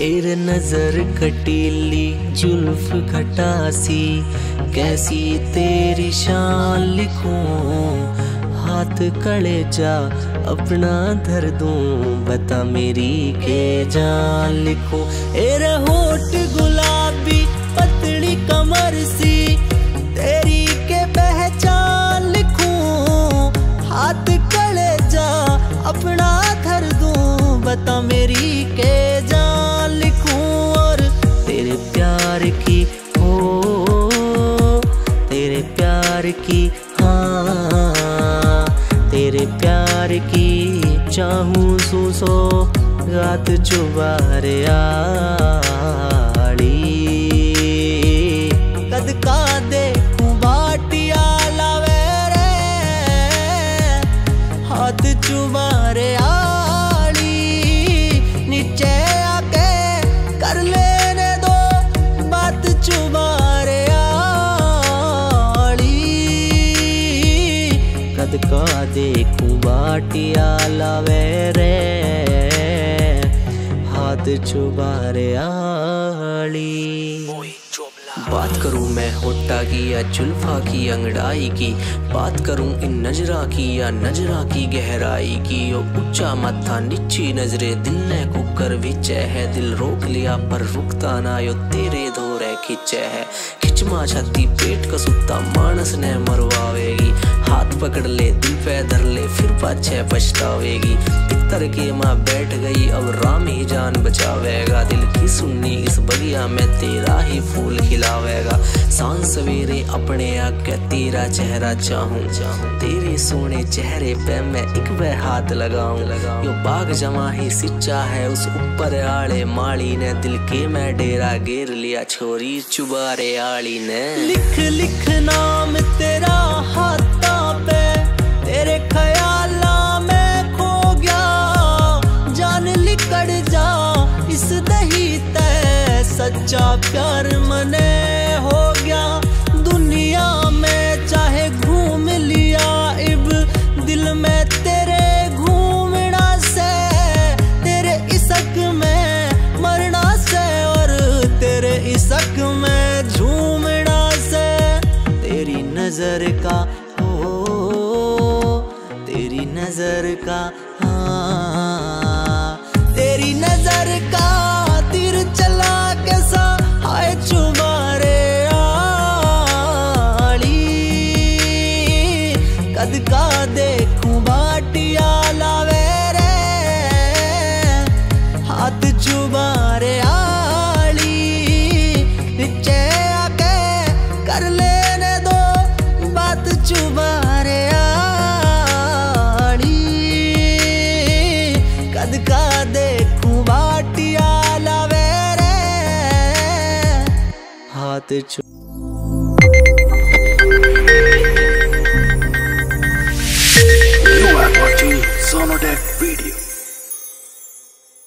एर नज़र कटीली, जुल्फ घटासी कैसी तेरी शान लिखूं, हाथ कड़े जा अपना धर दूँ बता मेरी के जान लिखूं। एर होठ गुलाबी, पतली कमर सी। तेरी के पहचान लिखूं, हाथ कड़े जा अपना धर दूँ बता मेरी के की हाँ तेरे प्यार की चाहूँ सू सो, रात चुबारे आड़ी। कद का देखूँ बाटिया लावे रे, हाथ चुबारे आड़ी। नीचे देखूँ बाटिया लावे रे हाथ चुबारे आड़ी बात करूँ मैं होटा की या जुल्फा की, अंगड़ाई की। बात करूँ इन नजरा की या नजरा की गहराई की। ओ ऊँचा माथा नीची नजरे दिल ने कुकर विच है। दिल रोक लिया पर रुकता ना, यो तेरे धोरे खिंचे है। खिचमा छाती पेट का सुत्ता, मानस ने मरवावेगी। हाथ पकड़ ले, दिल पे धर ले, फिर पाछे पछतावेगी। पितर के माँ बैठ गई, अब राम ही जान बचावेगा। दिल की सुन्नी इस बगिया में तेरा ही फूल खिलावेगा। साँझ सवेरे अपने आके तेरा चेहरा चाहूँ। तेरे सोने चेहरे पे मैं एक वह हाथ लगाऊँ। यो बाग जमा ही सिच्चा है, उस ऊपर आड़े माली ने। दिल के मैं डेरा घेर लिया, छोरी चुबारे आड़ी ने। लिख लिख सच्चा प्यार मने हो गया। दुनिया में चाहे घूम लिया, इब दिल में तेरे घूमना से, तेरे इसक में मरना से, और तेरे इसक में झूमना से। तेरी नज़र का हो तेरी नज़र का हाँ। कद का देखूँ बाटिया लावे रे हाथ चुबारे आड़ी नीचे आके कर लेने दो बात चुबारे आड़ी कद का देखूँ बाटिया लावे रे